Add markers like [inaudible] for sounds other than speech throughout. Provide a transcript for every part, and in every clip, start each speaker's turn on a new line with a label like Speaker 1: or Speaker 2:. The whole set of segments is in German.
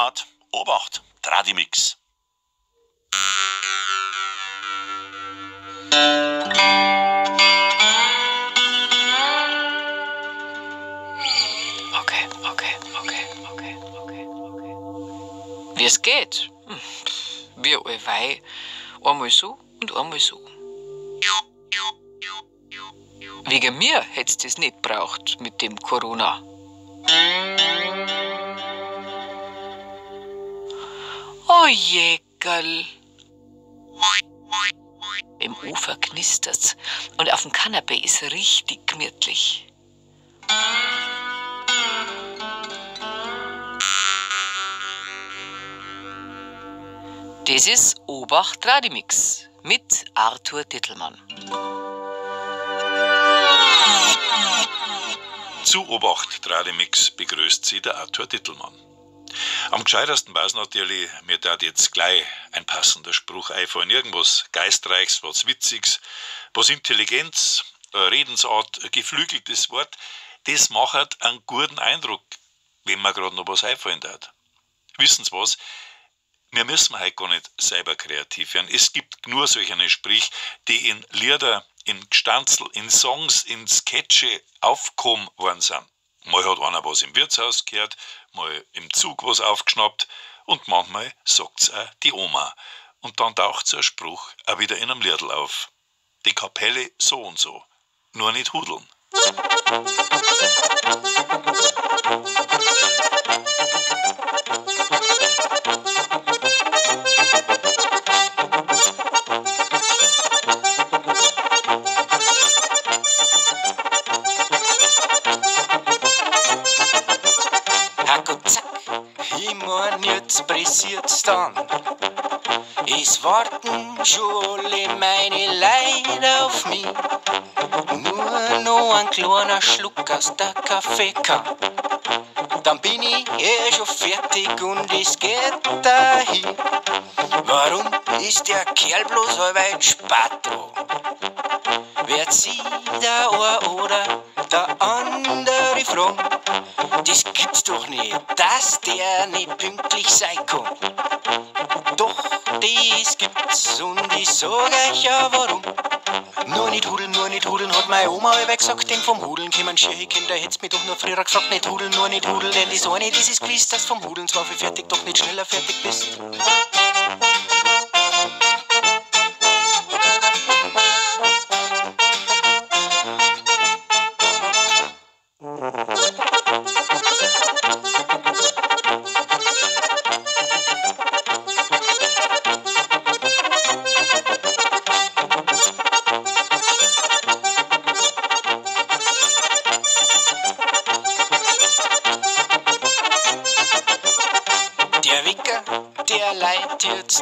Speaker 1: Heimat, Obacht, Tradimix.
Speaker 2: Okay, okay, okay, okay, okay, okay. Wie es geht? Hm, Wie allweil. Einmal so und einmal so. Wegen mir hätt's das nicht braucht mit dem Corona. Jägerl. Im Ufer knistert's und auf dem Kanapee ist richtig gemütlich. Das ist Obacht Radimix mit Arthur Dittelmann.
Speaker 1: Zu Obacht Tradimix begrüßt Sie der Arthur Dittelmann. Am gescheitersten weiß natürlich, mir da jetzt gleich ein passender Spruch einfallen. Irgendwas Geistreiches, was Witziges, was Intelligenz, eine Redensart, ein geflügeltes Wort. Das macht einen guten Eindruck, wenn man gerade noch was einfallen hat. Wissen Sie was? Wir müssen halt gar nicht selber kreativ werden. Es gibt nur solche Sprich, die in Lieder, in Gstanzel, in Songs, in Sketche aufgekommen worden sind. Mal hat einer was im Wirtshaus gehört, mal im Zug was aufgeschnappt und manchmal sagt's auch die Oma. Und dann taucht so ein Spruch auch wieder in einem Liedl auf. Die Kapelle so und so. Nur nicht hudeln.
Speaker 3: Dann. Es warten schon meine Leid auf mich. Nur noch ein kleiner Schluck aus der Kaffeekanne. Dann bin ich eh schon fertig und es geht dahin. Warum ist der Kerl bloß allweit Spatro? Der ein oder der andere fragen? Das gibt's doch nicht, dass der nicht pünktlich sein kann. Doch, das gibt's und ich sag euch ja warum. Nur nicht hudeln, nur nicht hudeln, hat meine Oma allweil gesagt, denn vom Hudeln kommen schiere Kinder, hätt's mich doch nur früher gesagt, nicht hudeln, nur nicht hudeln, denn das eine, das ist gewiss, dass vom Hudeln zwar viel fertig, doch nicht schneller fertig bist.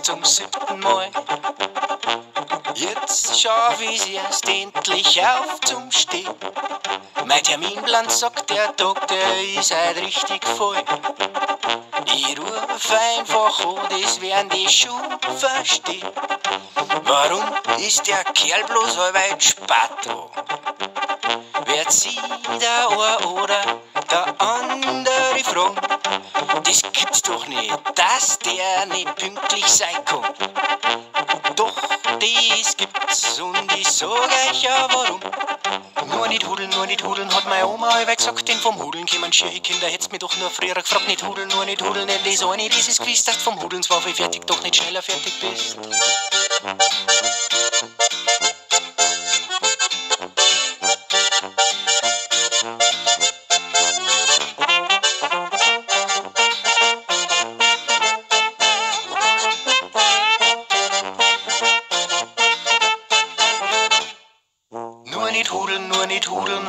Speaker 3: Zum siebten Mal. Jetzt schaff ich's erst endlich auf zum Stehen. Mein Terminplan sagt, der Tag, der halt richtig voll. Ich ruf einfach an, das werden die schon verstehen. Warum ist der Kerl bloß allweit Spatro? Wird sie der ein oder der andere fragen? Das gibt's doch nicht, dass der nicht pünktlich sein kann. Doch, das gibt's und ich sag euch ja warum. Nur nicht hudeln, nur nicht hudeln, hat meine Oma allweil gesagt, denn vom Hudeln kommen schiere Kinder, hätt's mich doch nur früher gefragt, nicht hudeln, nur nicht hudeln, denn das eine, dieses Quiz, dass du vom Hudeln zwar viel fertig, doch nicht schneller fertig bist.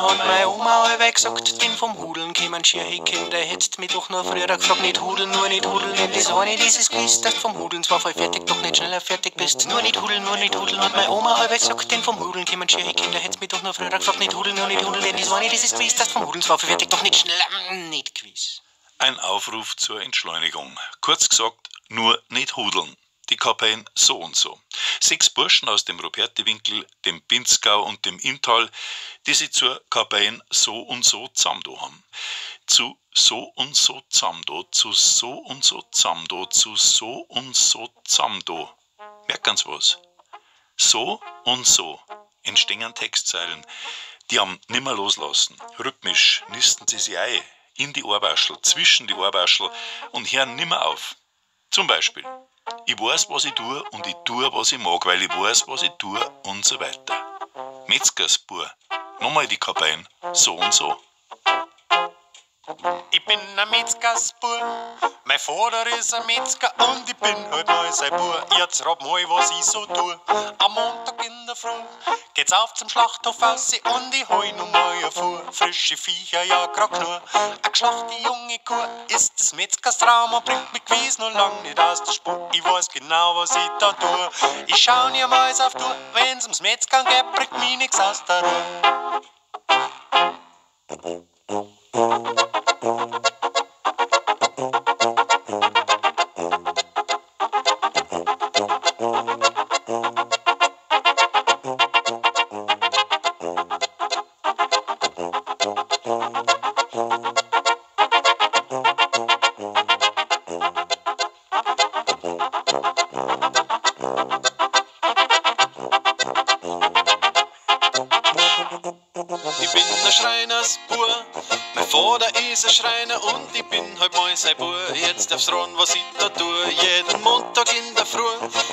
Speaker 3: Hat meine Oma allweil gesagt, denn vom Hudeln kommen schiere Kinder, hätt's mich doch nur früher gefragt, nicht hudeln, nur nicht hudeln, denn das eine, dieses Quiz, dass du vom Hudeln zwar voll fertig, doch nicht schneller fertig bist. Nur nicht hudeln, nur nicht hudeln, hat meine Oma allweil gesagt, denn vom Hudeln kommen schiere Kinder, hätt's mich doch nur früher gefragt, nicht hudeln, nur nicht hudeln, denn das eine, dieses Quiz, dass du vom Hudeln zwar voll fertig, doch nicht schneller, nicht Quiz.
Speaker 1: Ein Aufruf zur Entschleunigung. Kurz gesagt, nur nicht hudeln. Die Kapellen so und so. Sechs Burschen aus dem Rupertiwinkel, dem Pinzgau und dem Inntal, die sich zur Kapellen so und so zusammen haben. zu so und so zamdo, zu so und so zamdo, zu so und so zamdo. Merkt ganz was. So und so entstehen Textzeilen, die am nimmer loslassen. Rhythmisch nisten sie sich ein, in die Ohrwaschel, zwischen die Ohrwaschel und hören nimmer auf. Zum Beispiel, ich weiß, was ich tue und ich tue, was ich mag, weil ich weiß, was ich tue und so weiter. Metzgersbur, nochmal die Kabein, so und so.
Speaker 4: Ich bin ein Metzgersbur, mein Vater ist ein Metzger und ich bin halt mal sein Bur. Jetzt rat mal, was ich so tue. Am Montag in der Früh geht's auf zum Schlachthof aus und ich hol noch mal eine Fuhr. Frische Viecher, ja grad nur. Eine geschlachte junge Kuh ist das Metzgers Traum und bringt mich gewiss noch lang nicht aus der Spur. Ich weiß genau, was ich da tue. Ich schau niemals auf Tour, wenn's ums Metzgern geht, bringt mich nix aus der Ruhe. Oh, oh, oh. Ein Schreiner und ich bin halt mal sein Bur. Jetzt darf's ran, was ich da tue. Jeden Montag in der Früh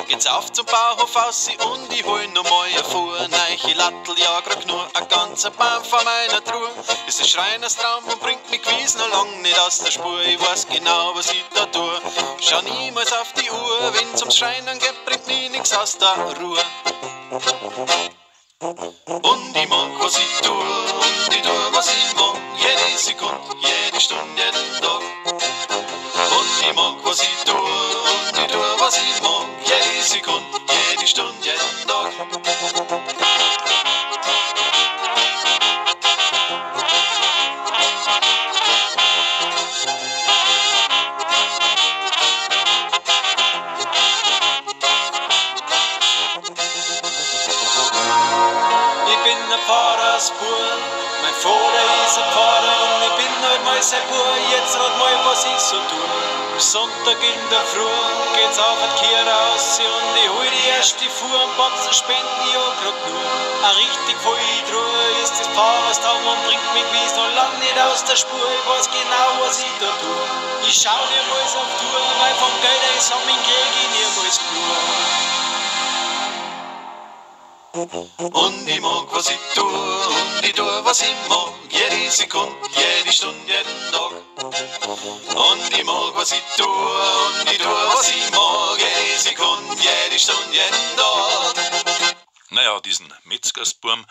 Speaker 4: geht's auf zum Bauhof aus und ich hol noch mal eine Fuhr. Neiche Lattel, ja grad nur ein ganzer Baum von meiner Truhe. Ist ein Schreinerstraum und bringt mich gewiss noch lang nicht aus der Spur. Ich weiß genau, was ich da tue. Schau niemals auf die Uhr, wenn's ums Schreinern geht, bringt mich nix aus der Ruhe. Und ich mag, was ich tue, und ich tue, was ich mag, jede Sekunde, jede Stunde, jeden Tag. Und ich mag, was ich tue, und ich tue, was ich mag, jede Sekunde, jede Stunde, sein Bur. Jetzt rat mal, was ich so. Am Sonntag in der Früh geht's auf die Kirche raus und ich hol die erste Fuhr und Batzen spenden ja grad nur. Ein richtig voll Ruhe ist das Pfarrerstaum und bringt mich gewiss noch lang nicht aus der Spur. Ich weiß genau, was ich da tue. Ich schau niemals auf Tour, weil vom Geld einsammeln krieg ich niemals nur. Und ich mag, was ich tue, und ich tue, was ich mag, jede Sekunde, jede Stunde, jeden Tag. Und ich mag, was ich tue, und ich tue, was ich mag, jede Sekunde, jede Stunde, jeden Tag.
Speaker 1: Naja, diesen Metzgersburm,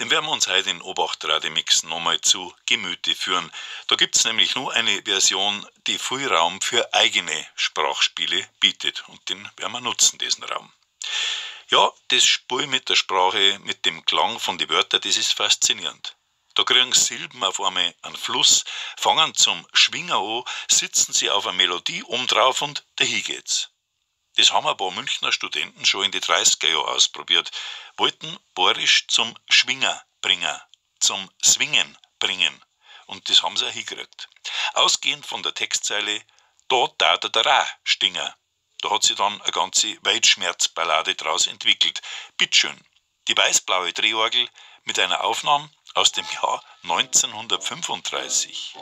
Speaker 1: den werden wir uns heute in Obacht-Rademix nochmal zu Gemüte führen. Da gibt's nämlich nur eine Version, die viel Raum für eigene Sprachspiele bietet. Und den werden wir nutzen, diesen Raum. Ja, das Spiel mit der Sprache, mit dem Klang von den Wörtern, das ist faszinierend. Da kriegen Silben auf einmal einen Fluss, fangen zum Schwingen an, sitzen sie auf eine Melodie drauf und dahin geht's. Das haben ein paar Münchner Studenten schon in die 30er Jahre ausprobiert, wollten Borisch zum Schwinger bringen, zum Swingen bringen. Und das haben sie auch hingekriegt. Ausgehend von der Textzeile Da da da da ra Stinger. Da hat sich dann eine ganze Weitschmerzballade draus entwickelt. Bitteschön, die weißblaue Drehorgel mit einer Aufnahme aus dem Jahr 1935.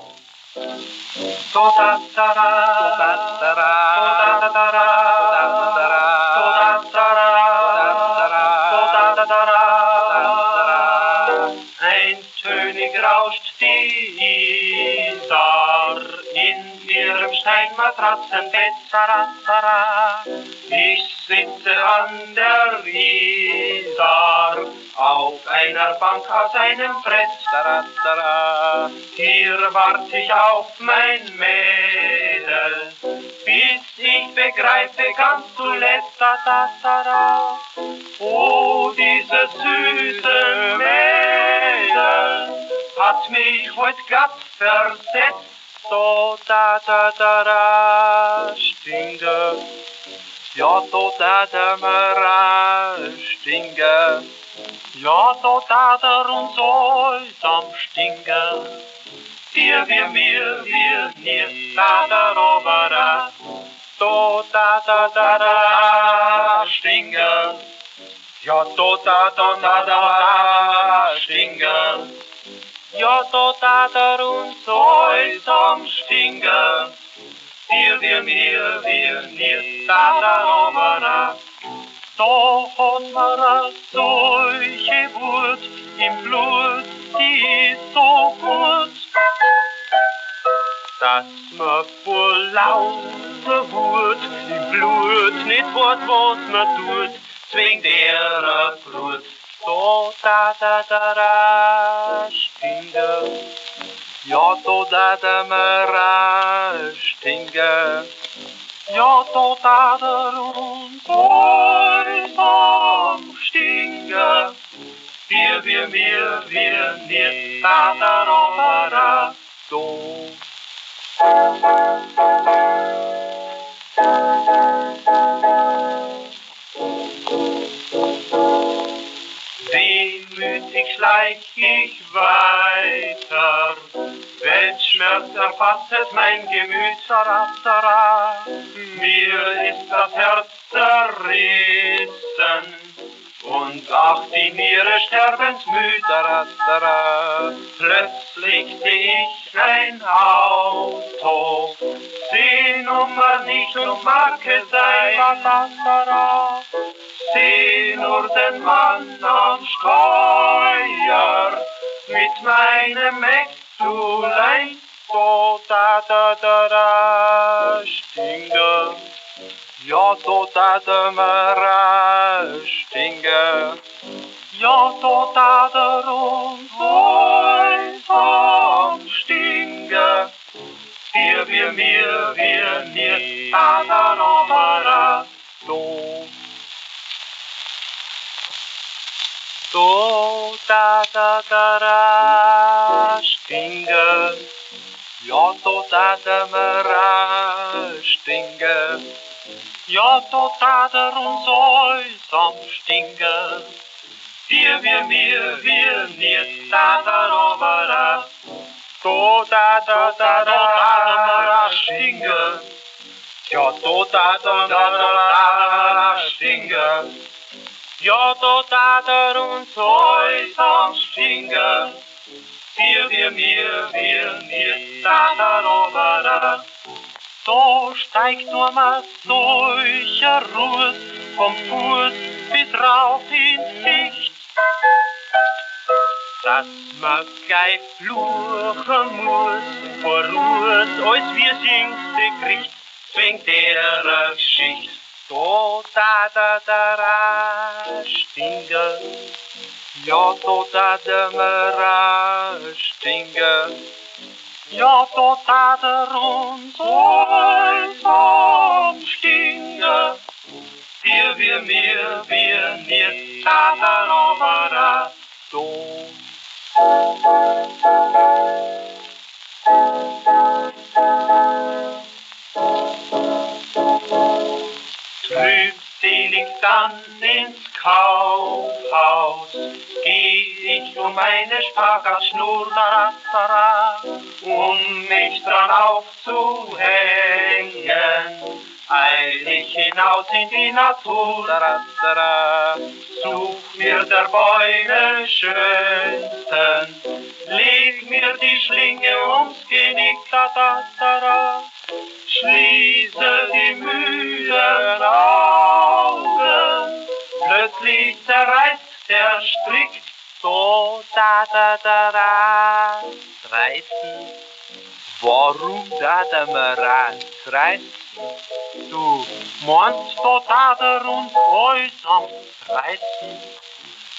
Speaker 5: Steinmatratzenbett. Sarasara. Ich sitze an der Isar auf einer Bank aus einem Brett. Sarasara. Hier wart ich auf mein Mädel, bis ich begreife ganz zuletzt. Sarasara. Oh, dieses süße Mädel hat mich heut glatt versetzt. So da da da da stinge, ja so da da mera stinge, ja so da da und so am stinge. dir wir mir, wir nie, da da robara, do da da da da, stinge, ja do da da da da, stinge, ja da da uns euch am stinge, dir wir mir, wir nie, da da robara, doch hat man eine solche Wut im Blut, die ist so gut, dass man vor lauter Wut im Blut nicht weiß, was man tut, zwingt er Brut. So da da da da da mera stinge. Ja, tot ader uns am stinge, wir, wir, mir, wir, nicht ader obera, do. Wehmütig schleich ich weiter, Weltschmerz erfasset mein Gemüt, zara. Mir ist das Herz zerrissen und auch die Niere sterbensmüd. Plötzlich seh ich ein Auto, seh Nummer nicht und Marke sein. Seh nur den Mann am Steuer mit meinem Mächtulein, so da da da da stinge. Ja, so da da mera stinge. Ja, so da da rum, so am stinge. Wir, wir, mir, wir, mir, da da da so. So da da da da stinge, ja so da da mera stinge, ja da da uns euch am stinge, wir wir mir wir nicht robera, so da da da da mera stinge, ja so da da da da stinge. Ja, dort hat er uns heute am Finger. Wir, wir, mir, wir, mir, da, da, da, da. So steigt nur mal solcher Ruhe vom Fuß bis rauf ins Gesicht. Dass man gleich fluchen muss, vor Ruhe, als wir singste kriegt, zwingt der Geschichte. So da da da ra stinge, ja da me ra stinge, ja so da da uns einsam stinge. Wir, mir, wir, mir, da da da da so. Trübselig dann ins Kaufhaus, geh ich um meine Spargasschnur, taratara, um mich dran aufzuhängen. Eil ich hinaus in die Natur, taratara, such mir der Bäume schönsten, leg mir die Schlinge ums Genick, taratara, Schließe die müden Augen, plötzlich zerreißt der Strick, so da da da da, reißen. Warum da da mir reißen? Du meinst da da da und äußern reißen.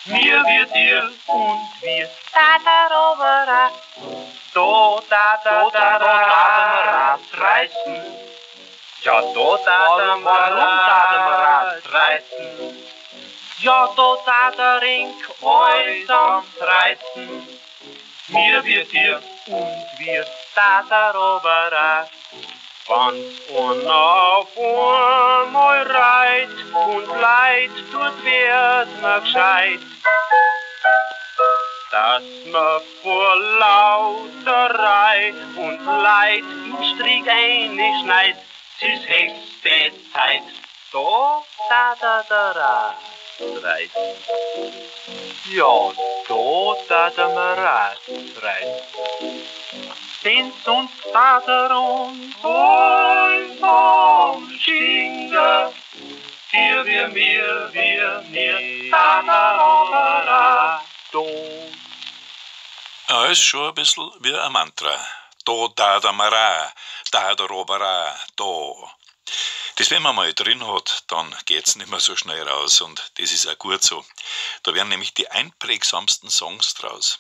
Speaker 5: Mir wird dir und wir da da da do da da da da da reißen. Ja, do da da warum da da reißen? Ja, da da ring euch am reißen. Mir wird dir und wir da da robera. Wann's un auf einmal reit und leid tut wird mir gescheit. dass man vor Lauterei und Leid im Strick einschneit, es ist höchste Zeit. Da, da, da, da, da, reiten. Ja, da, da, da, da, reiten. Sens und Vater und Wolf vom Schinger, dir, wir, mir, wir, mir, da, da, da, da, da.
Speaker 1: Ja, ist schon ein bisschen wie ein Mantra. Da, da, da, mara, da, da, robara, da. Das, wenn man mal drin hat, dann geht's nicht mehr so schnell raus und das ist auch gut so. Da werden nämlich die einprägsamsten Songs draus.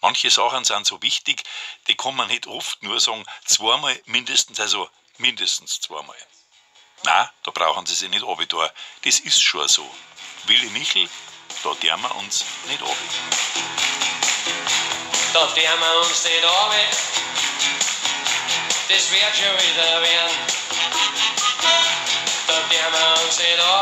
Speaker 1: Manche Sachen sind so wichtig, die kann man nicht oft nur sagen, zweimal mindestens, also mindestens zweimal. Na, da brauchen Sie sich nicht abentun. Das ist schon so. Willi Michel, da deren wir uns nicht ab.
Speaker 6: Da deren wir uns nicht ab. Das wird schon wieder werden. Da deren wir uns nicht ab.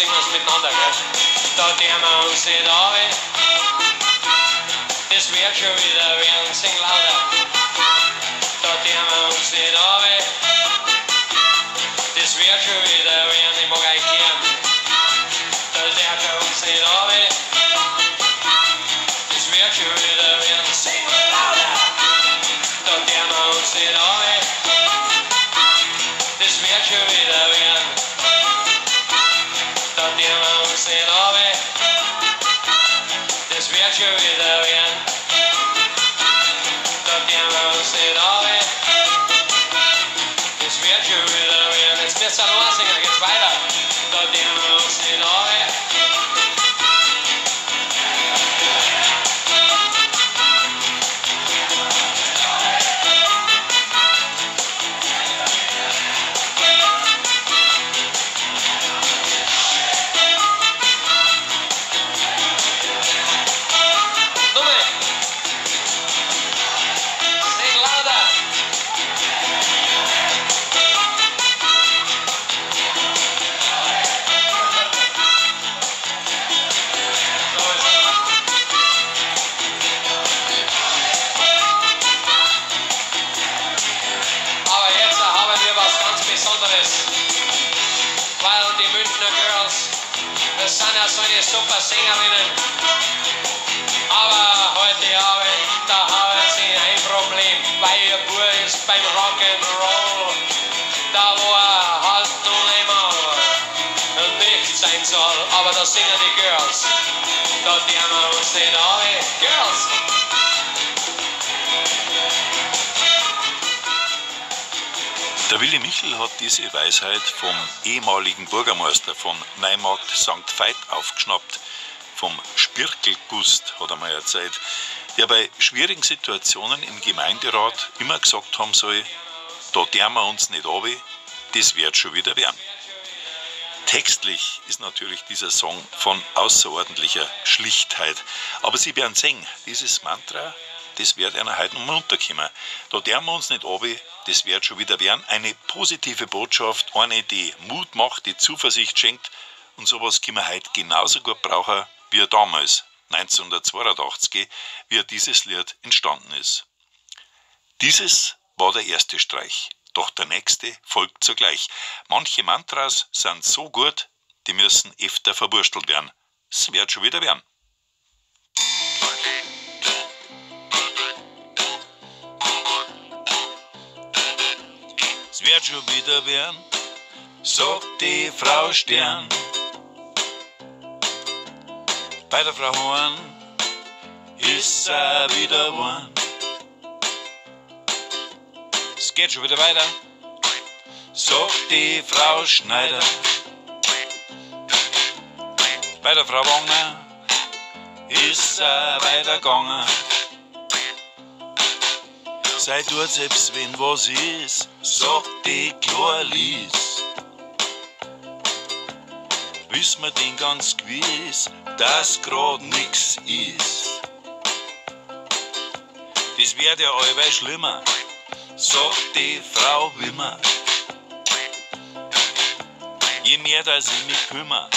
Speaker 6: Werden. So, jetzt singen wir es miteinander, gell? Da deren wir uns nicht ab. Das wird schon wieder werden. Sing lauter. Da deren wir uns singen die Girls. Deren wir uns nicht alle. Girls!
Speaker 1: Der Willi Michel hat diese Weisheit vom ehemaligen Bürgermeister von Neumarkt St. Veit aufgeschnappt, vom Spirkel Gust, hat er mal erzählt, der bei schwierigen Situationen im Gemeinderat immer gesagt haben soll, da deren wir uns nicht ab, das wird schon wieder werden. Textlich ist natürlich dieser Song von außerordentlicher Schlichtheit. Aber Sie werden sehen, dieses Mantra, das wird einer heute noch mal unterkommen. Da deren wir uns nicht ab, das wird schon wieder werden. Eine positive Botschaft, eine, die Mut macht, die Zuversicht schenkt. Und sowas können wir heute genauso gut brauchen wie damals, 1982, wie dieses Lied entstanden ist. Dieses war der erste Streich. Doch der nächste folgt sogleich. Manche Mantras sind so gut, die müssen öfter verwurstelt werden. Es wird schon wieder werden. Es wird schon wieder werden, sagt die Frau Stern. Bei der Frau Horn ist er wieder warm. Geht schon wieder weiter, sagt die Frau Schneider. Bei der Frau Wanger ist er weitergegangen. Sei dort selbst wenn was ist, sagt die klar Lies. Wissen wir denn ganz gewiss, dass grad nix ist. Das wird ja allweil schlimmer, sagt die Frau Wimmer. Je mehr dass ich mich kümmere,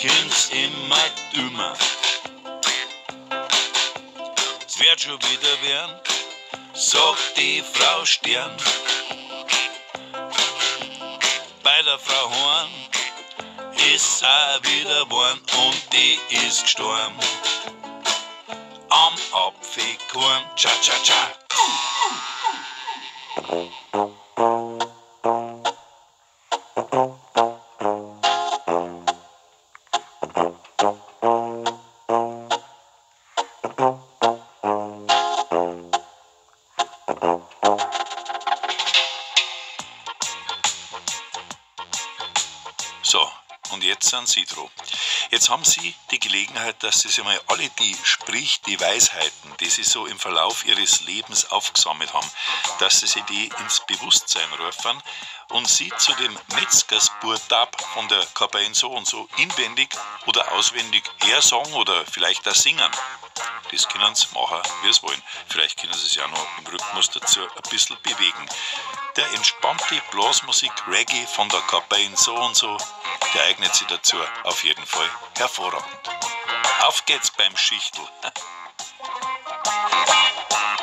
Speaker 1: kommt's immer dümmer. Es wird schon wieder werden, sagt die Frau Stern. Bei der Frau Horn ist er wieder worden und die ist gestorben. Am Apfelkorn, cha cha cha. Haben Sie die Gelegenheit, dass Sie mal alle die Sprich, die Weisheiten, die Sie so im Verlauf Ihres Lebens aufgesammelt haben, dass Sie sich die ins Bewusstsein rufen und Sie zu dem Metzgersburtab von der Kapelle so und so inwendig oder auswendig hersagen oder vielleicht auch singen. Das können Sie machen, wie Sie wollen. Vielleicht können Sie sich auch noch im Rhythmus dazu ein bisschen bewegen. Der entspannte Blasmusik Reggae von der Kapelle so und so, der eignet sich dazu auf jeden Fall hervorragend. Auf geht's beim Schichtel. [laughs]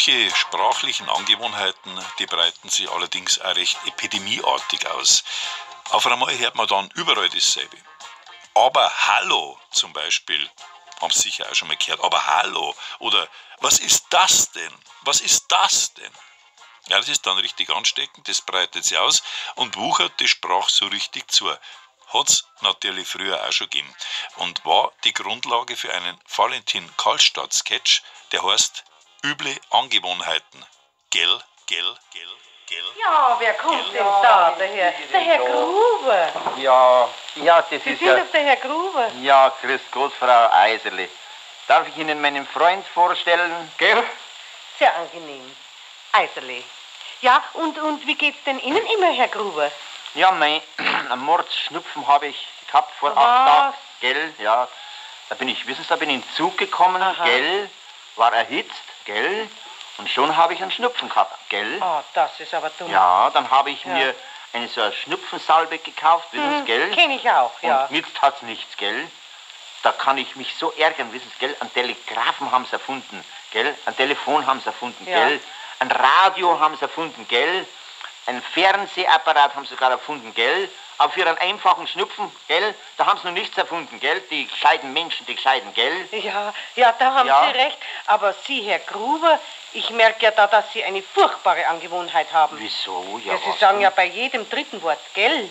Speaker 1: Manche sprachlichen Angewohnheiten, die breiten sich allerdings auch recht epidemieartig aus. Auf einmal hört man dann überall dasselbe. Aber hallo zum Beispiel, haben Sie sicher auch schon mal gehört, aber hallo oder was ist das denn? Was ist das denn? Ja, das ist dann richtig ansteckend, das breitet sich aus und wuchert die Sprache so richtig zu. Hat's natürlich früher auch schon gegeben und war die Grundlage für einen Valentin Karlstadt-Sketch, der heißt Üble Angewohnheiten. Gell, gell, gell, gell.
Speaker 7: Ja, wer kommt denn da? Der Herr, der Herr Gruber.
Speaker 8: Ja, ja, das
Speaker 7: Sie
Speaker 8: ist
Speaker 7: sind
Speaker 8: ja.
Speaker 7: doch der Herr Gruber.
Speaker 8: Ja, grüß Gott, Frau Eiserli. Darf ich Ihnen meinen Freund vorstellen? Gell?
Speaker 7: Sehr angenehm. Eiserle. Ja, und, und wie geht's denn Ihnen immer, Herr Gruber?
Speaker 8: Ja, mein [clears throat] einen Mordsschnupfen habe ich gehabt vor
Speaker 7: Was?
Speaker 8: acht Tagen. Gell? Ja. Da bin ich, wissen Sie, da bin ich in den Zug gekommen,
Speaker 7: Aha.
Speaker 8: gell? War erhitzt, gell? Und schon habe ich einen Schnupfen gehabt, gell?
Speaker 7: Oh, das ist aber dumm.
Speaker 8: Ja, dann habe ich
Speaker 7: Ja.
Speaker 8: mir eine so eine Schnupfensalbe gekauft, wissen Sie, gell?
Speaker 7: Kenne ich auch, ja.
Speaker 8: Und nützt hat's nichts, gell? Da kann ich mich so ärgern, wissen Sie, gell? Ein Telegrafen haben sie erfunden, gell? Ein Telefon haben sie erfunden,
Speaker 7: Ja.
Speaker 8: gell? Ein Radio haben sie erfunden, gell? Ein Fernsehapparat haben sie sogar erfunden, gell? Aber für einen einfachen Schnupfen, gell? Da haben sie noch nichts erfunden, gell? Die gescheiten Menschen, die gescheiten, gell?
Speaker 7: Ja, ja, da haben
Speaker 8: Ja.
Speaker 7: Sie recht. Aber Sie, Herr Gruber, ich merke ja da, dass Sie eine furchtbare Angewohnheit haben.
Speaker 8: Wieso? Ja,
Speaker 7: Ja, Sie sagen
Speaker 8: denn?
Speaker 7: ja bei jedem dritten Wort, gell?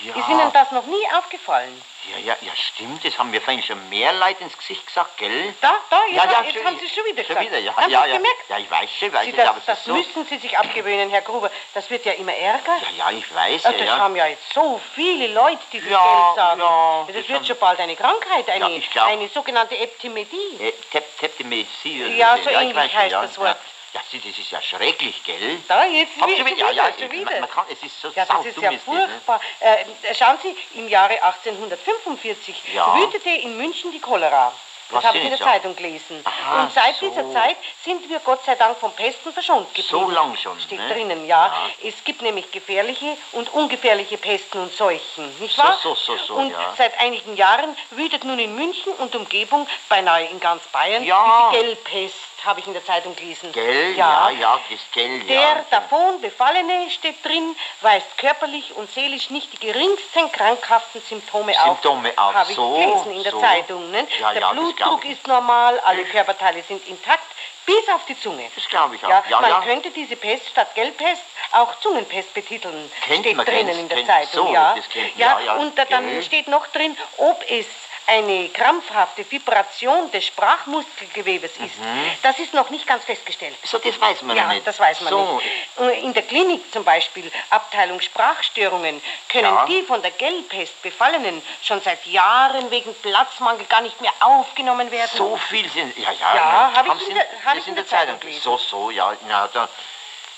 Speaker 8: Ja.
Speaker 7: Ist Ihnen das noch nie aufgefallen?
Speaker 8: Ja, ja, ja, stimmt. Das haben mir vorhin schon mehr Leute ins Gesicht gesagt, gell?
Speaker 7: Da, da, jetzt,
Speaker 8: Ja, ja,
Speaker 7: jetzt
Speaker 8: schon-
Speaker 7: haben Sie schon wieder
Speaker 8: Schon
Speaker 7: gesagt.
Speaker 8: wieder, ja,
Speaker 7: haben
Speaker 8: ja, ja.
Speaker 7: gemerkt?
Speaker 8: Ja, ich weiß schon, weiß
Speaker 7: Sie,
Speaker 8: ich,
Speaker 7: das
Speaker 8: aber
Speaker 7: das
Speaker 8: so.
Speaker 7: müssen Sie sich abgewöhnen, Herr Gruber. Das wird ja immer ärger.
Speaker 8: Ja, ja, ich weiß, ja,
Speaker 7: das
Speaker 8: ja.
Speaker 7: haben ja jetzt so viele Leute, die das
Speaker 8: Ja,
Speaker 7: Geld sagen.
Speaker 8: ja,
Speaker 7: das
Speaker 8: das
Speaker 7: wird
Speaker 8: haben-
Speaker 7: schon bald eine Krankheit, eine,
Speaker 8: glaub-
Speaker 7: eine sogenannte Eptimedie.
Speaker 8: Oder
Speaker 7: Ja,
Speaker 8: so.
Speaker 7: so
Speaker 8: ich
Speaker 7: ähnlich
Speaker 8: weiß schon,
Speaker 7: heißt
Speaker 8: ja,
Speaker 7: das Wort.
Speaker 8: Ja, sieh, das ist ja schrecklich, gell?
Speaker 7: Da, jetzt
Speaker 8: Hab wieder, ja, ja,
Speaker 7: schon wieder.
Speaker 8: Man, man kann, es ist so
Speaker 7: Ja, das ist ja
Speaker 8: ist das, ne?
Speaker 7: furchtbar. Äh, schauen Sie, im Jahre 1845
Speaker 8: Ja.
Speaker 7: wütete in München die Cholera. Das
Speaker 8: Was
Speaker 7: habe ich
Speaker 8: Sie
Speaker 7: in der. Zeitung gelesen.
Speaker 8: Aha,
Speaker 7: Und seit
Speaker 8: so.
Speaker 7: dieser Zeit sind wir Gott sei Dank von Pesten verschont geblieben.
Speaker 8: So lang schon,
Speaker 7: Steht
Speaker 8: ne?
Speaker 7: drinnen, ja.
Speaker 8: Ja.
Speaker 7: Es gibt nämlich gefährliche und ungefährliche Pesten und Seuchen, nicht
Speaker 8: So,
Speaker 7: wahr?
Speaker 8: so, so, so,
Speaker 7: Und
Speaker 8: ja.
Speaker 7: seit einigen Jahren wütet nun in München und Umgebung, beinahe in ganz Bayern,
Speaker 8: Ja.
Speaker 7: diese Gelbpest, habe ich in der Zeitung gelesen.
Speaker 8: Gell? Ja, ja, das Gell,
Speaker 7: Der
Speaker 8: ja.
Speaker 7: davon Befallene, steht drin, weist körperlich und seelisch nicht die geringsten krankhaften Symptome,
Speaker 8: Symptome auf,
Speaker 7: Habe ich
Speaker 8: so,
Speaker 7: gelesen in der
Speaker 8: so.
Speaker 7: Zeitung. Ne?
Speaker 8: Ja,
Speaker 7: der
Speaker 8: ja, das
Speaker 7: Blutdruck
Speaker 8: ich.
Speaker 7: ist normal, alle Körperteile sind intakt, bis auf die Zunge.
Speaker 8: Das glaube ich auch.
Speaker 7: Ja,
Speaker 8: Ja,
Speaker 7: man
Speaker 8: ja.
Speaker 7: könnte diese Pest statt Gelbpest auch Zungenpest betiteln.
Speaker 8: Kennt
Speaker 7: steht
Speaker 8: man,
Speaker 7: drinnen in der. Zeitung,
Speaker 8: So,
Speaker 7: ja. ja,
Speaker 8: ja,
Speaker 7: und da, dann steht noch drin, ob es eine krampfhafte Vibration des Sprachmuskelgewebes ist. Das ist noch nicht ganz festgestellt.
Speaker 8: So, das weiß man
Speaker 7: Ja,
Speaker 8: nicht.
Speaker 7: das weiß man
Speaker 8: so,
Speaker 7: nicht. In der Klinik zum Beispiel, Abteilung Sprachstörungen, können
Speaker 8: Ja.
Speaker 7: die von der Gelbpest Befallenen schon seit Jahren wegen Platzmangel gar nicht mehr aufgenommen werden.
Speaker 8: So viel sind. Ja, ja.
Speaker 7: Ja,
Speaker 8: ne,
Speaker 7: hab ich in der- hab ich in der Zeitung
Speaker 8: gelesen. So, so, ja. Na, da,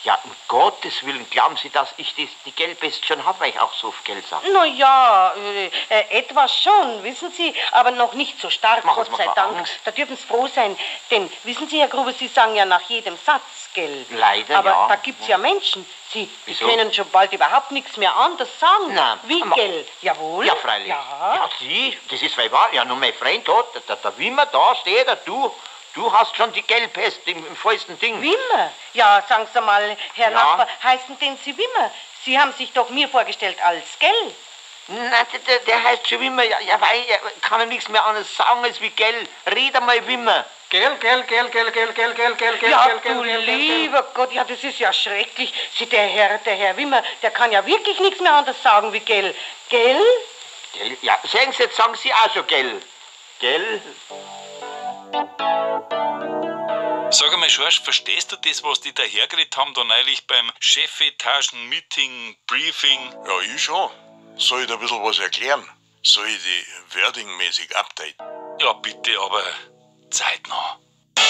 Speaker 8: ja, um Gottes Willen, glauben Sie, dass ich die Gelbpest schon habe, weil ich auch so auf Geld sage?
Speaker 7: Na ja, äh, äh, etwas schon, wissen Sie, aber noch nicht so stark,
Speaker 8: Machen
Speaker 7: Gott sei Dank.
Speaker 8: Angst.
Speaker 7: Da dürfen Sie froh sein, denn wissen Sie, Herr Gruber, Sie sagen ja nach jedem Satz, gell?
Speaker 8: Leider,
Speaker 7: aber
Speaker 8: ja.
Speaker 7: da gibt's ja Menschen, Sie, die
Speaker 8: Wieso?
Speaker 7: können schon bald überhaupt nichts mehr anders sagen.
Speaker 8: Na,
Speaker 7: Wie,
Speaker 8: aber-
Speaker 7: gell? Jawohl.
Speaker 8: Ja, freilich.
Speaker 7: Ja.
Speaker 8: ja, Sie, das ist weil wahr. Ja, nur mein Freund dort, der, der, der Wimmer, da steht er, du. Du hast schon die Gelbpest im, im vollsten Ding.
Speaker 7: Wimmer? Ja, sagen Sie mal, Herr
Speaker 8: Ja.
Speaker 7: Nachbar, heißen denn Sie Wimmer? Sie haben sich doch mir vorgestellt als, gell?
Speaker 8: Na, der, der, heißt schon Wimmer. Ja, ja, weil er kann er nichts mehr anderes sagen als wie Gell. Red einmal Wimmer.
Speaker 6: Gell, gell, gell, gell, gell, gell, gell, gell, gell,
Speaker 7: Ja,
Speaker 6: gell, gell,
Speaker 7: du
Speaker 6: gell, gell, gell.
Speaker 7: lieber Gott, ja, das ist ja schrecklich. Sie, der Herr, der Herr Wimmer, der kann ja wirklich nichts mehr anders sagen wie gell. Gell?
Speaker 8: Gell? Ja, sagen Sie jetzt, sagen Sie auch schon Gell. Gell?
Speaker 1: Sag einmal, Schorsch, verstehst du das, was die da hergeredet haben, da neulich beim Chefetagen-Meeting, Briefing?
Speaker 9: Ja, ich schon. Soll ich da ein bisschen was erklären? Soll ich die wordingmäßig updaten?
Speaker 1: Ja, bitte, aber zeitnah.
Speaker 9: Also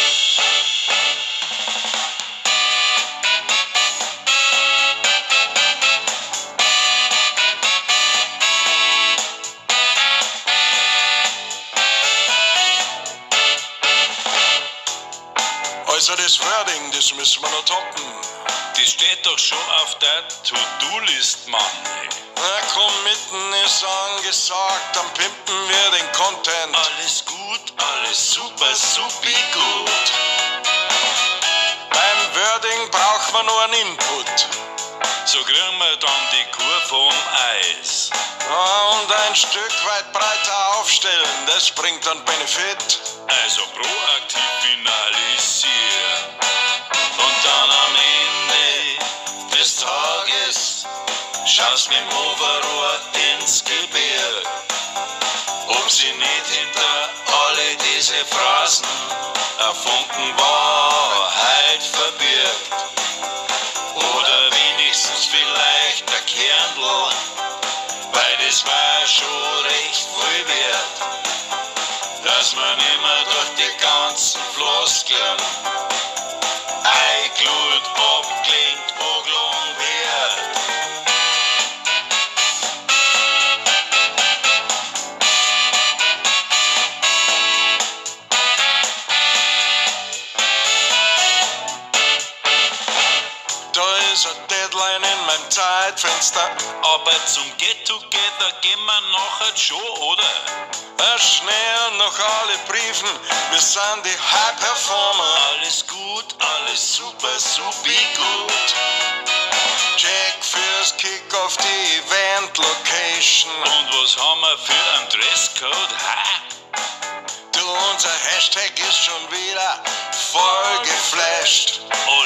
Speaker 9: das Wording, das müssen wir noch toppen.
Speaker 1: Das steht doch schon auf der To-Do-List, Mann. ey.
Speaker 9: Na komm, mitten ist angesagt, dann pimpen wir den Content.
Speaker 1: Alles gut, alles super, supi gut.
Speaker 9: Beim Wording braucht man nur einen Input.
Speaker 1: So kriegen wir dann die Kur vom Eis.
Speaker 9: Ja, und ein Stück weit breiter aufstellen, das bringt dann Benefit.
Speaker 1: Mit dem Overrohr ins Gebirg. Ob sie nicht hinter alle diese Phrasen ein Funken nachher schon, oder?
Speaker 9: Äh, Schnell noch alle Briefen, wir sind die High Performer.
Speaker 1: Alles gut, alles super, supi gut.
Speaker 9: Check fürs Kickoff die Event Location.
Speaker 1: Und was haben wir für einen Dresscode? Ha?
Speaker 9: Du, unser Hashtag ist schon wieder voll geflasht.
Speaker 1: Oh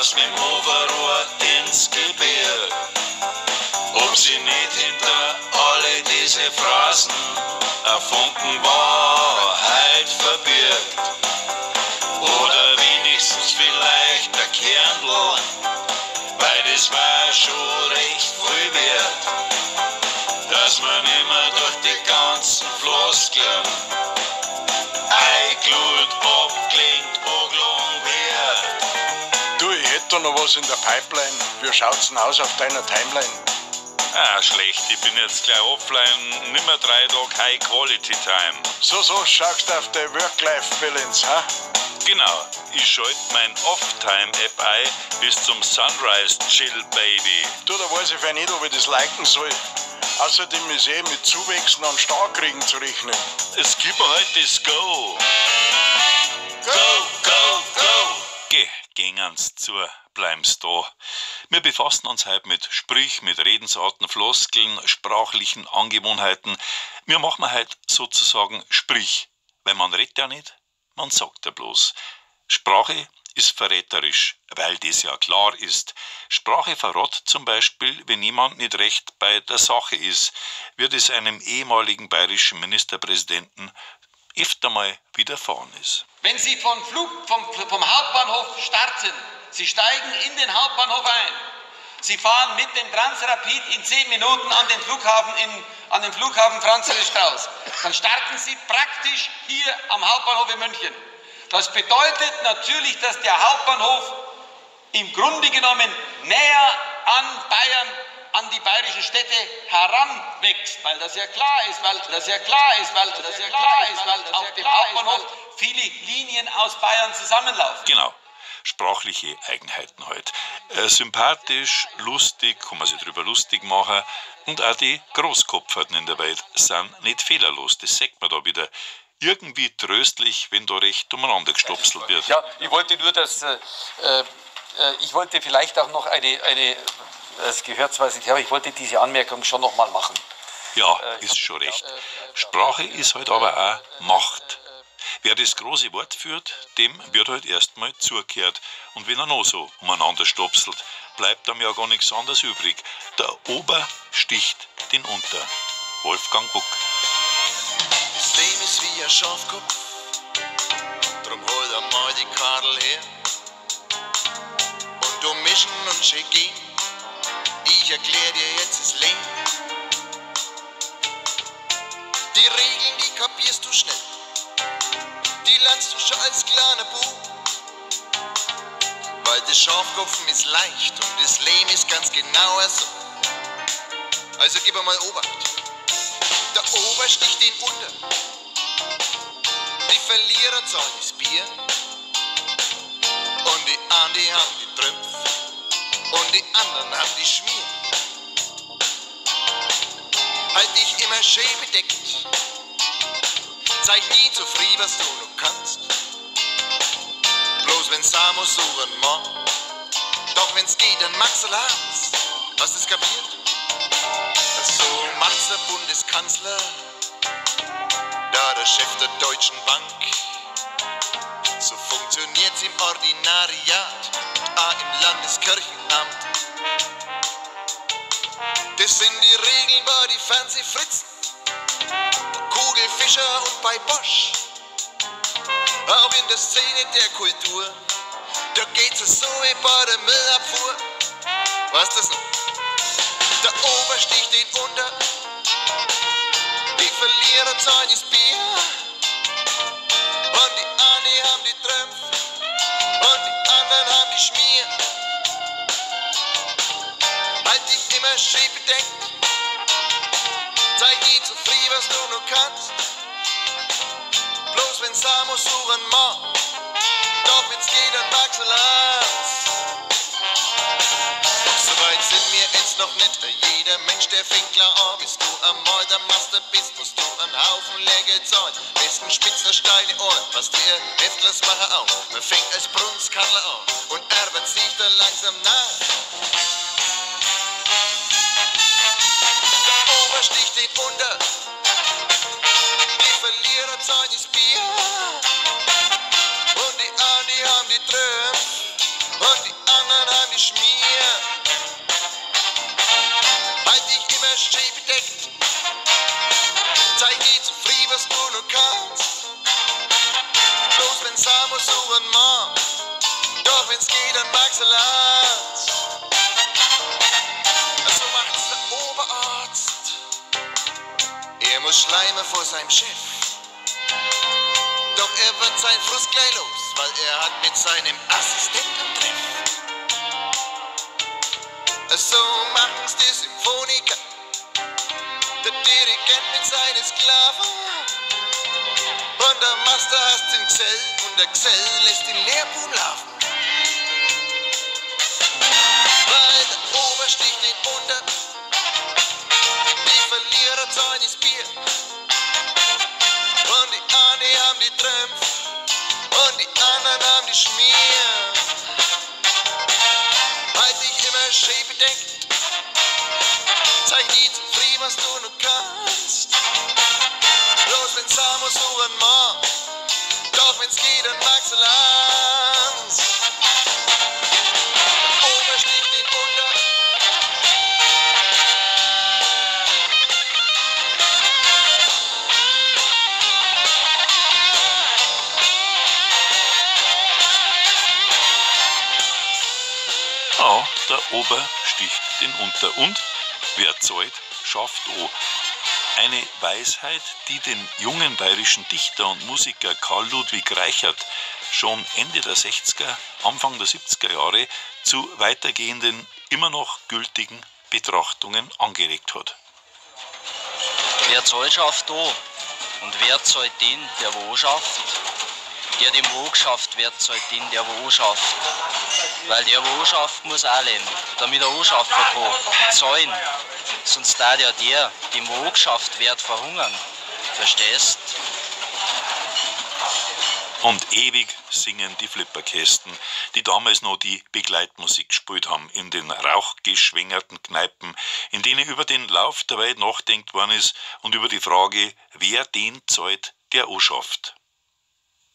Speaker 1: mit dem Overrohr ins Gebirg. Ob sie nicht hinter alle diese Phrasen ein Funken
Speaker 9: noch was in der Pipeline? Wie schaut's denn aus auf deiner Timeline?
Speaker 1: Ah, schlecht, ich bin jetzt gleich offline. Nimmer drei Tage High Quality Time.
Speaker 9: So, so schaust du auf deine Work-Life-Balance, ha?
Speaker 1: Genau, ich schalte mein Off-Time-App ein bis zum Sunrise Chill Baby.
Speaker 9: Du, da weiß ich für nicht, ob ich das liken soll. Außerdem ist eh mit Zuwächsen an Starkregen zu rechnen.
Speaker 1: Es gibt mir heute das Go. Go, go, go. Geh, gängen's zu, bleiben's da. Wir befassen uns heute mit Sprüch, mit Redensarten, Floskeln, sprachlichen Angewohnheiten. Wir machen heute sozusagen Sprich, weil man redet ja nicht, man sagt ja bloß. Sprache ist verräterisch, weil das ja klar ist. Sprache verrät zum Beispiel, wenn jemand nicht recht bei der Sache ist, wird es einem ehemaligen bayerischen Ministerpräsidenten öfter mal widerfahren ist.
Speaker 10: Wenn Sie vom, Flug, vom, vom Hauptbahnhof starten, Sie steigen in den Hauptbahnhof ein. Sie fahren mit dem Transrapid in zehn Minuten an den Flughafen, in, an den Flughafen Franz Strauß. Dann starten Sie praktisch hier am Hauptbahnhof in München. Das bedeutet natürlich, dass der Hauptbahnhof im Grunde genommen näher an Bayern, an die bayerischen Städte heranwächst, weil das ja klar ist, weil das ja klar ist, weil das ja klar ist, weil auf dem Hauptbahnhof viele Linien aus Bayern zusammenlaufen.
Speaker 1: Genau. Sprachliche Eigenheiten halt. Äh, sympathisch, lustig, kann man sich drüber lustig machen. Und auch die Großkopferten in der Welt sind nicht fehlerlos. Das sagt man da wieder. Irgendwie tröstlich, wenn da recht umeinander gestopselt wird.
Speaker 11: Ja, ich wollte nur, dass. Äh, äh, ich wollte vielleicht auch noch eine. eine es gehört zwar nicht her, aber ich wollte diese Anmerkung schon noch mal machen.
Speaker 1: Ja, ist schon recht. Sprache ist halt aber auch Macht. Wer das große Wort führt, dem wird halt erstmal zugehört. Und wenn er noch so umeinander stopselt, bleibt ihm ja gar nichts anderes übrig. Der Ober sticht den Unter. Wolfgang Buck.
Speaker 12: Das Leben ist wie ein Schafkopf, drum hol einmal die Kadel her. Und du mischen und schön gehen, ich erklär dir jetzt das Leben. Die Regeln, die kapierst du schnell, die lernst du schon als kleiner Bub. Weil das Schafkopfen ist leicht und das Leben ist ganz genau so. Also gib einmal Obacht. Der Ober sticht den unter. Die Verlierer zahlen das Bier. Und die Andi haben die Trümpf. Und die anderen haben die Schmier. Halt dich immer schön bedeckt. Zeig nie zu früh, was du noch wenn Samus suchen mag. Doch wenn's geht, dann du Lars. Hast du's kapiert? So macht's der Bundeskanzler, da der Chef der Deutschen Bank. So funktioniert's im Ordinariat, auch im Landeskirchenamt. Das sind die Regeln bei die Fernsehfritzen, Kugelfischer und bei Bosch. Auch in der Szene der Kultur, da geht's so wie bei der Müllabfuhr. Weißt das noch? Der Ober sticht den unter, die Verlierer zahlen das Bier. Und die einen haben die Trümpf und die anderen haben die Schmier. Halt dich immer schön bedeckt, zeig nie zu früh, was du noch kannst. Samus suchen mag, doch wenn's geht, dann magst du Lars. So weit sind wir jetzt noch nicht. Jeder Mensch, der fängt klar an, bis du einmal der Master bist, musst du einen Haufen Läge zahlen. Besten spitzer steile Ohren, was dir Heftlers machen auch. Man fängt als Brunskandler an und arbeitet sich dann langsam nach. Der Ober sticht den unter, die und die anderen haben die Schmier. Halt dich immer schön bedeckt. Zeig nie zu früh, was du noch kannst. Bloß wenn Samus suchen mag. Doch wenn's geht, dann magst du Lars. Also macht's der Oberarzt. Er muss schleimen vor seinem Chef. Doch er wird sein Frust gleich los, weil er hat mit seinem Assistenten Treff.
Speaker 13: So machen's die Symphoniker, der Dirigent mit seinen Sklaven. Und der Master hast den Gesell und der Gesell lässt den Lehrbuben laufen. Weil der Ober sticht den unter, die Verlierer zahlen das Bier. Und die einen haben die Trümpf anderen haben die Schmier. Halt dich immer schön bedenkt, zeig nie zufrieden, was du noch kannst. Bloß wenn Samus so ein Mann, doch wenn's geht, dann magst du Ober sticht
Speaker 1: den Unter und wer zahlt, schafft o. Eine Weisheit, die den jungen bayerischen Dichter und Musiker Karl Ludwig Reichert schon Ende der 60er, Anfang der 70er Jahre zu weitergehenden, immer noch gültigen Betrachtungen angeregt hat.
Speaker 14: Wer zahlt, schafft da. Und wer zahlt den, der wo schafft? Der dem wo schafft, wer zahlt den, der wo schafft? Weil der wo schafft, muss auch leben, damit er auch schaffen kann. Zahlen. Sonst da der, der, dem wo geschafft wird, verhungern. Verstehst?
Speaker 1: Und ewig singen die Flipperkästen, die damals noch die Begleitmusik gespielt haben in den rauchgeschwängerten Kneipen, in denen über den Lauf der Welt nachdenkt worden ist und über die Frage, wer den zahlt, der auch schafft.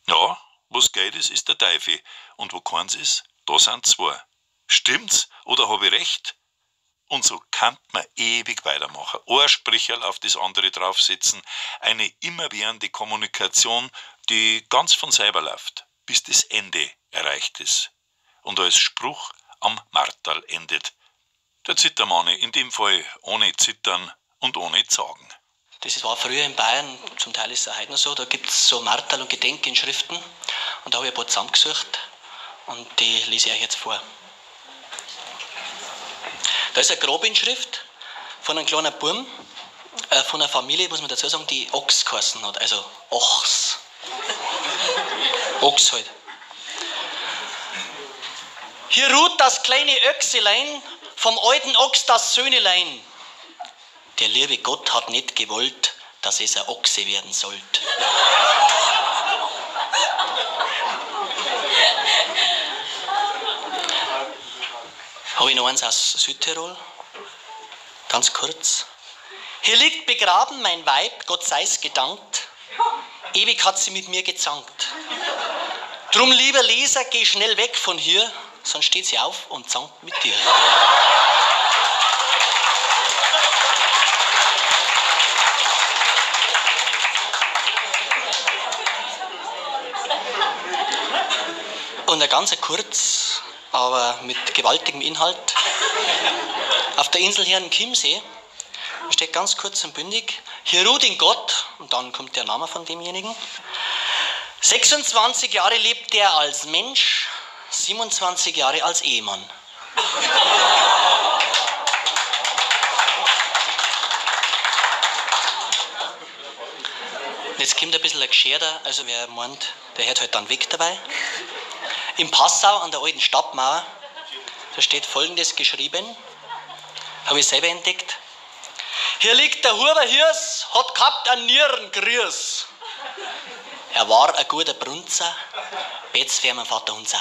Speaker 1: Ja, was Geld ist, ist der Teufel. Und wo keins ist, da sind zwei. Stimmt's oder habe ich recht? Und so kann man ewig weitermachen. Ein Spricherl auf das andere draufsetzen, eine immerwährende Kommunikation, die ganz von selber läuft, bis das Ende erreicht ist. Und als Spruch am Martal endet. Der Zittermanni, in dem Fall ohne Zittern und ohne Zagen.
Speaker 15: Das war früher in Bayern, zum Teil ist es auch heute noch so, da gibt es so Martal- und Gedenkinschriften. Und da habe ich ein paar zusammengesucht und die lese ich euch jetzt vor. Da ist eine Grabinschrift von einem kleinen Burm, äh, von einer Familie, muss man dazu sagen, die Ochs geheißen hat, also Ochs. Ochs halt. Hier ruht das kleine Öchselein, vom alten Ochs das Söhnelein. Der liebe Gott hat nicht gewollt, dass es ein Ochse werden sollte. Habe ich noch eins aus Südtirol? Ganz kurz. Hier liegt begraben mein Weib, Gott sei's gedankt. Ewig hat sie mit mir gezankt. Drum, lieber Leser, geh schnell weg von hier, sonst steht sie auf und zankt mit dir. Und ein ganz kurz, aber mit gewaltigem Inhalt. Auf der Insel hier in Chiemsee steht ganz kurz und bündig, hier ruht in Gott, und dann kommt der Name von demjenigen. 26 Jahre lebt er als Mensch, 27 Jahre als Ehemann. Jetzt kommt ein bisschen ein Gescherder, also wer meint, der hört halt dann weg dabei. In Passau an der alten Stadtmauer, da steht folgendes geschrieben, habe ich selber entdeckt. Hier liegt der Huber Hirs, hat gehabt einen Nierengrüß. Er war ein guter Brunzer, jetzt für mein Vater unser.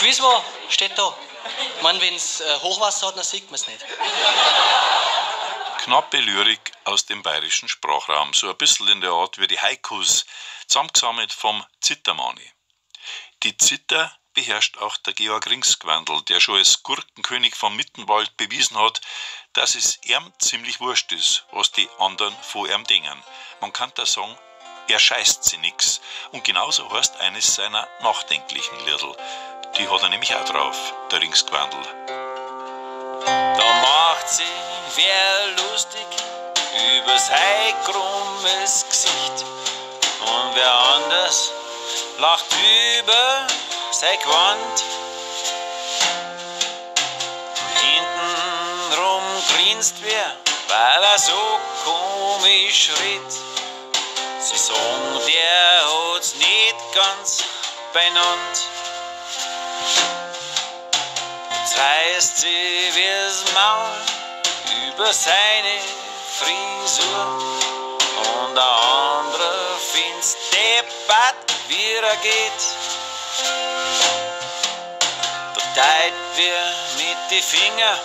Speaker 15: Gewiss wo, steht da. Ich meine, wenn es äh, Hochwasser hat, dann sieht man es nicht.
Speaker 1: Knappe Lyrik aus dem bayerischen Sprachraum, so ein bisschen in der Art wie die Haikus, zusammengesammelt vom Zittermani. Die Zither beherrscht auch der Georg Ringsgwandl, der schon als Gurkenkönig vom Mittenwald bewiesen hat, dass es ihm ziemlich wurscht ist, was die anderen vor ihm denken. Man kann da sagen, er scheißt sie nix. Und genauso heißt eines seiner nachdenklichen Liedl. Die hat er nämlich auch drauf, der Ringsgwandl.
Speaker 16: Da macht sie wer lustig über sein krummes Gesicht. Und wer anders lacht über sein Gewand. Hintenrum grinst wer, weil er so komisch redet. Sie sagen, der hat's nicht ganz benannt. Jetzt reißt sie wie's Maul über seine Frisur. Und der andere find's deppert, wie er geht. Da teilt wir mit die Finger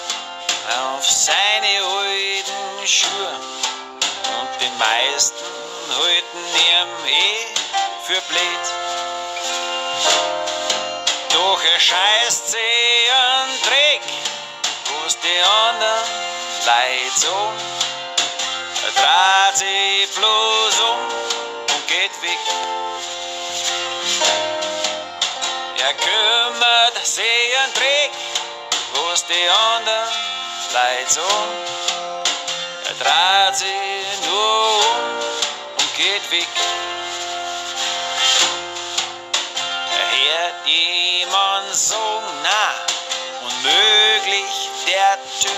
Speaker 16: auf seine alten Schuhe. Und die meisten halten ihm eh für blöd. Doch scheißt sie an Dreck, wo's die anderen Leid so. Er dreht sich bloß um und geht weg. Er kümmert sich an Dreck, wo's die anderen Leid so. Er dreht sich nur um und geht weg. Jemand sagen, na, unmöglich der Typ.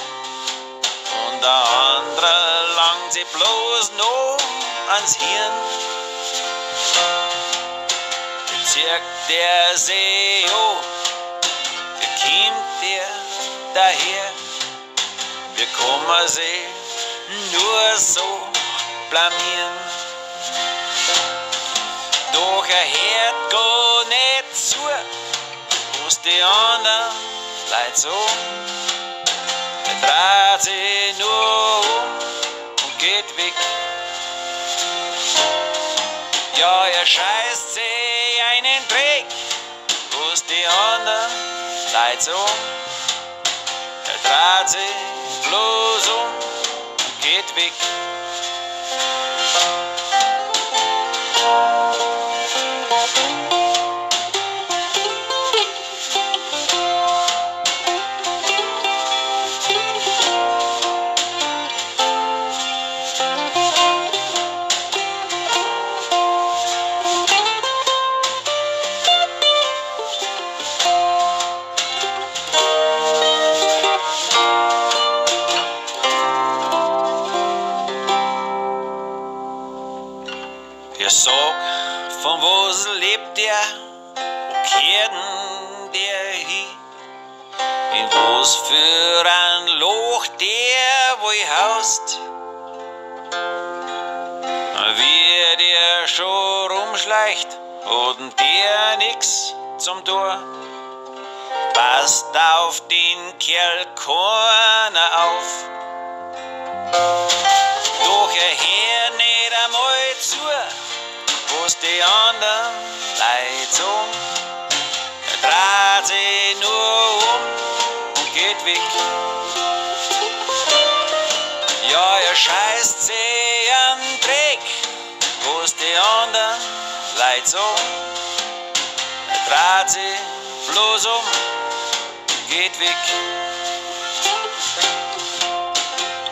Speaker 16: Und der andere langt sich bloß noch ans Hirn. Bezirkt der See, oh, wie kommt der daher? Wie kann man sich nur so blamieren? Doch er hört gar nicht die anderen Leute so. Er dreht sich nur um und geht weg. Ja, er scheißt sich einen Dreck, was die anderen Leute so. Er dreht sich bloß um und geht weg. In was für ein Loch der wohl haust? Wie der schon rumschleicht, hat der nix zum Tor? Passt auf den Kerl keiner auf. Doch er hört nicht einmal zu, was die anderen Leute sagen. Sich an Dreck, was die anderen Leute sagen. Er dreht sich bloß um geht weg.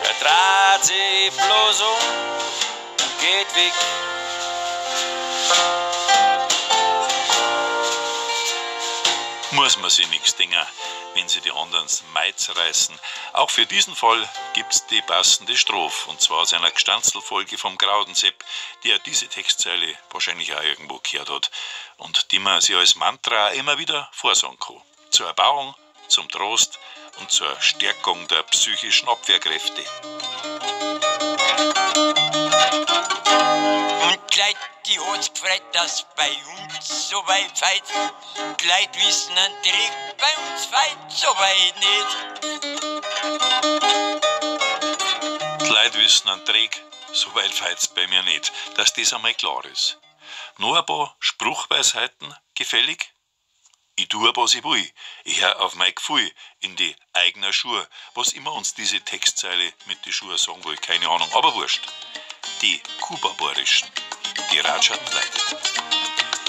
Speaker 16: Er dreht sich bloß um geht weg.
Speaker 1: Muss man sich nichts denken, wenn sie die anderen Meiz reißen. Auch für diesen Fall gibt's die passende Strophe, und zwar aus einer Gestanzelfolge vom Graudensepp, der diese Textzeile wahrscheinlich auch irgendwo gehört hat und die man sich als Mantra immer wieder vorsagen kann. Zur Erbauung, zum Trost und zur Stärkung der psychischen Abwehrkräfte.
Speaker 17: Leid, die hat's gefreut, dass bei uns so weit feit. Leid wissen an Trick, bei uns feit so weit nicht.
Speaker 1: Leute wissen an Träg, so weit feit's bei mir nicht, dass das einmal klar ist. Nur ein paar Spruchweisheiten gefällig? Ich tue, was ich will. Ich hör auf mein Gefühl in die eigenen Schuhe. Was immer uns diese Textzeile mit den Schuhen sagen will, keine Ahnung, aber wurscht. Die Kubaborischen, die Ratschattenleute.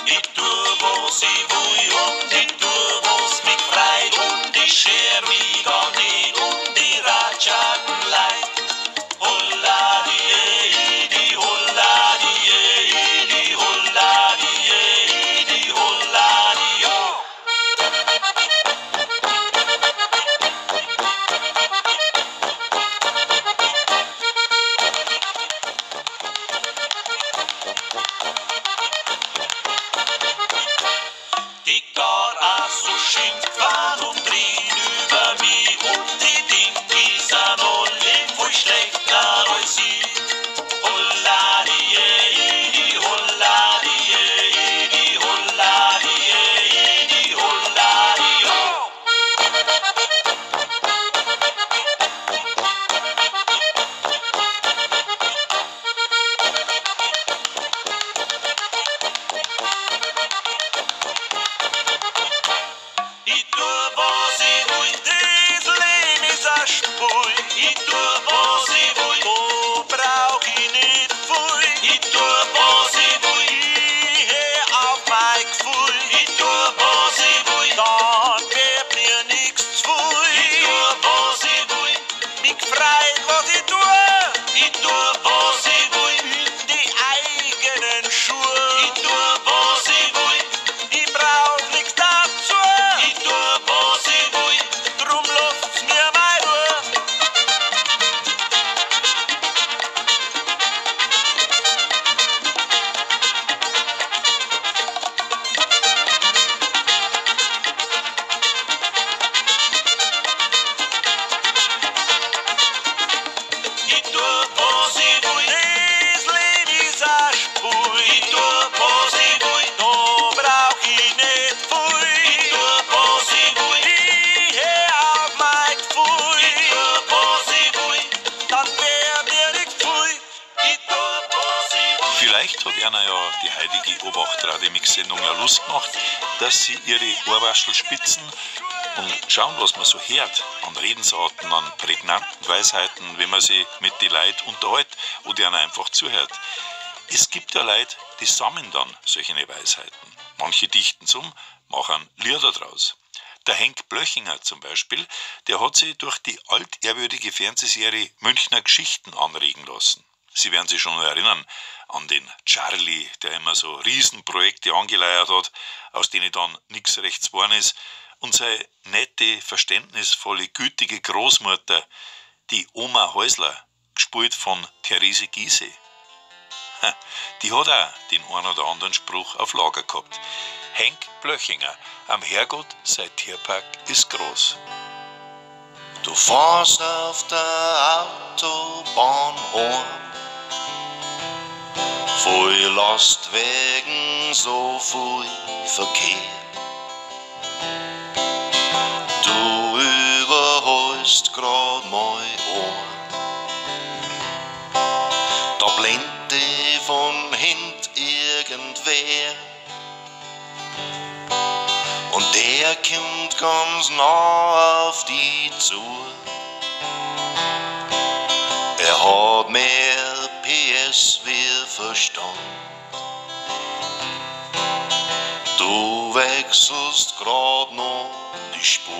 Speaker 16: Ich tu, was ich will und ich tu, was mich freit und ich scher mich die.
Speaker 1: Dass sie ihre Ohrwaschel spitzen und schauen, was man so hört an Redensarten, an prägnanten Weisheiten, wenn man sie mit die Leuten unterhält oder ihnen einfach zuhört. Es gibt ja Leute, die sammeln dann solche Weisheiten. Manche dichten zum, machen Lieder draus. Der Henk Blöchinger zum Beispiel, der hat sich durch die altehrwürdige Fernsehserie Münchner Geschichten anregen lassen. Sie werden sich schon erinnern an den Charlie, der immer so Riesenprojekte angeleiert hat, aus denen dann nichts rechts geworden ist, und seine nette, verständnisvolle, gütige Großmutter, die Oma Häusler, gespielt von Therese Giese. Die hat auch den einen oder anderen Spruch auf Lager gehabt. Henk Blöchinger, am Herrgott, sein Tierpark ist groß.
Speaker 13: Du fährst auf der Autobahn heim, viel Last wegen so viel Verkehr. Du überholst grad mal um, da blendet von hint irgendwer und der kommt ganz nah auf die zu. Er hat mehr PS wie Verstand. Du wechselst grad noch die Spur.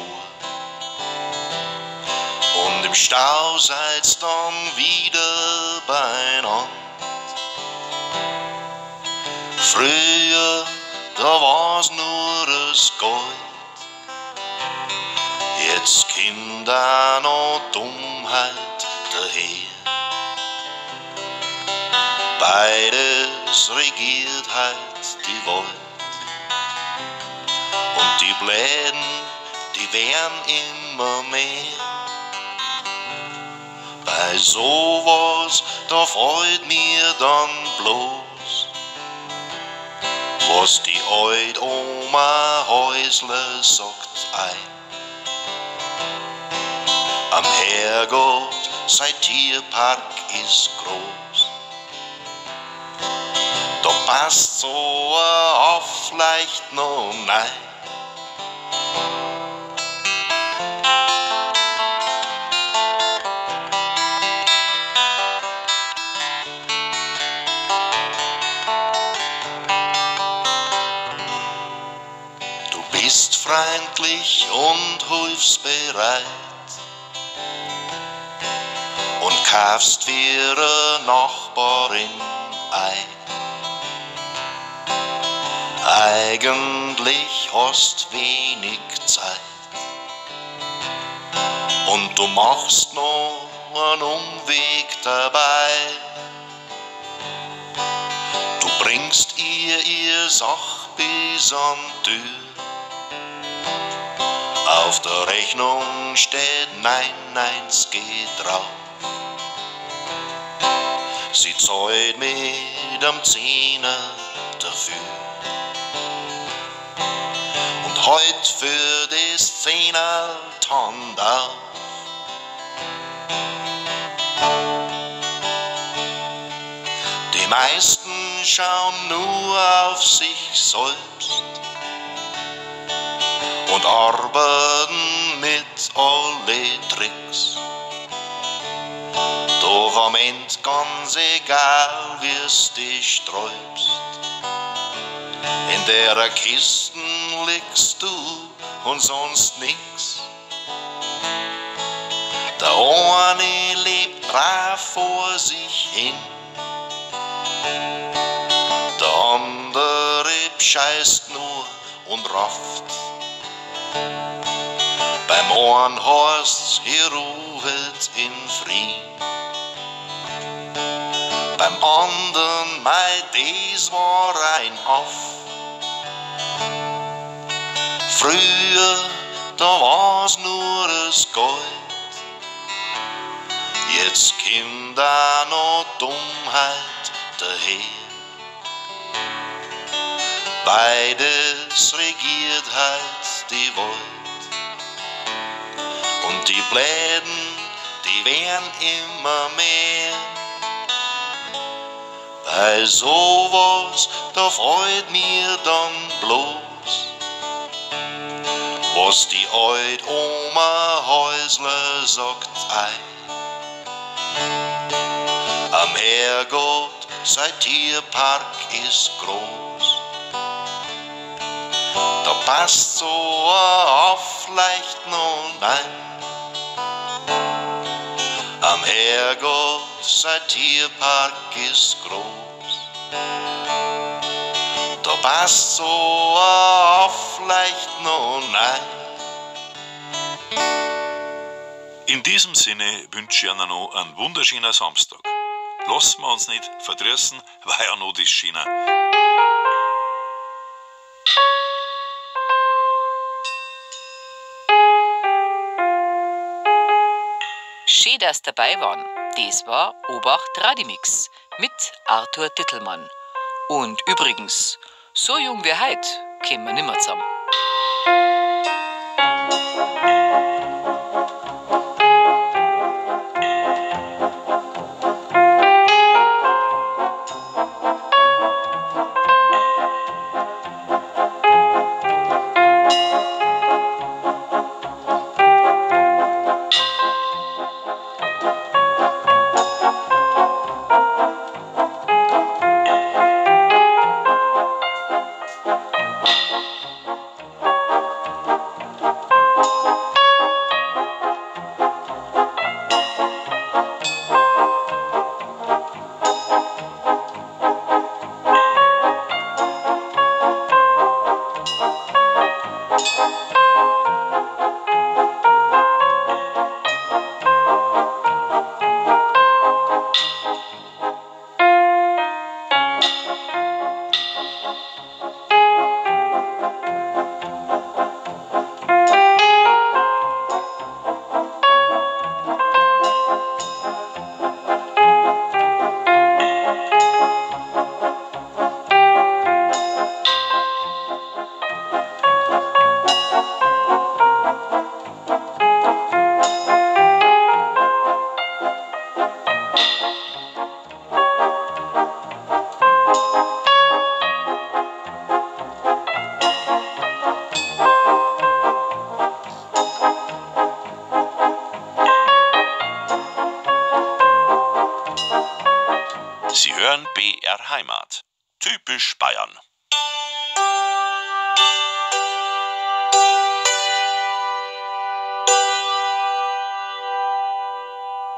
Speaker 13: Und im Stau seid's dann wieder beieinander. Früher, da war's nur das Gold. Jetzt da noch Dummheit Beides regiert halt die Welt. Und die Bläden, die werden immer mehr. Bei sowas, da freut mir dann bloß, was die alte Oma Häusle sagt ein. Am Herrgott, sein Tierpark ist groß. Da passt so auf leicht noch nein. Du bist freundlich und hilfsbereit und kaufst ihre Nachbarin ein. Eigentlich hast wenig Zeit und du machst noch einen Umweg dabei. Du bringst ihr ihr Sach bis an Tür. Auf der Rechnung steht nein, eins geht drauf. Sie zahlt mit am Zehner dafür. Das Zehner Hand auf. Die meisten schauen nur auf sich selbst und arbeiten mit alle Tricks. Doch am Ende ganz egal, wie's dich sträubst. In der Kisten liegst du und sonst nix. Der eine lebt brav vor sich hin. Der andere scheißt nur und rafft. Beim einen heißt's, ihr ruhet in Frieden. Beim anderen, mei, des war ein Aff. Früher, da war's nur das Gold. Jetzt kommt da noch Dummheit daher. Beides regiert halt die Welt. Und die Bläden, die werden immer mehr. Ei, sowas, da freut mir dann bloß, was die alt Oma Häusler sagt, ei. Am Herrgott, sein Tierpark ist groß. Da passt so ein auf leicht noch nein. Am Herrgott, sein Tierpark ist groß. Passt so auf leicht noch nein.
Speaker 1: In diesem Sinne wünsche ich Ihnen noch einen wunderschönen Samstag. Lassen wir uns nicht verdrießen, weil ja noch das China.
Speaker 2: Schön, dass dabei waren. Das war Obacht Radimix mit Arthur Dittelmann. Und übrigens, so jung wie heute kämen wir nimmer zusammen.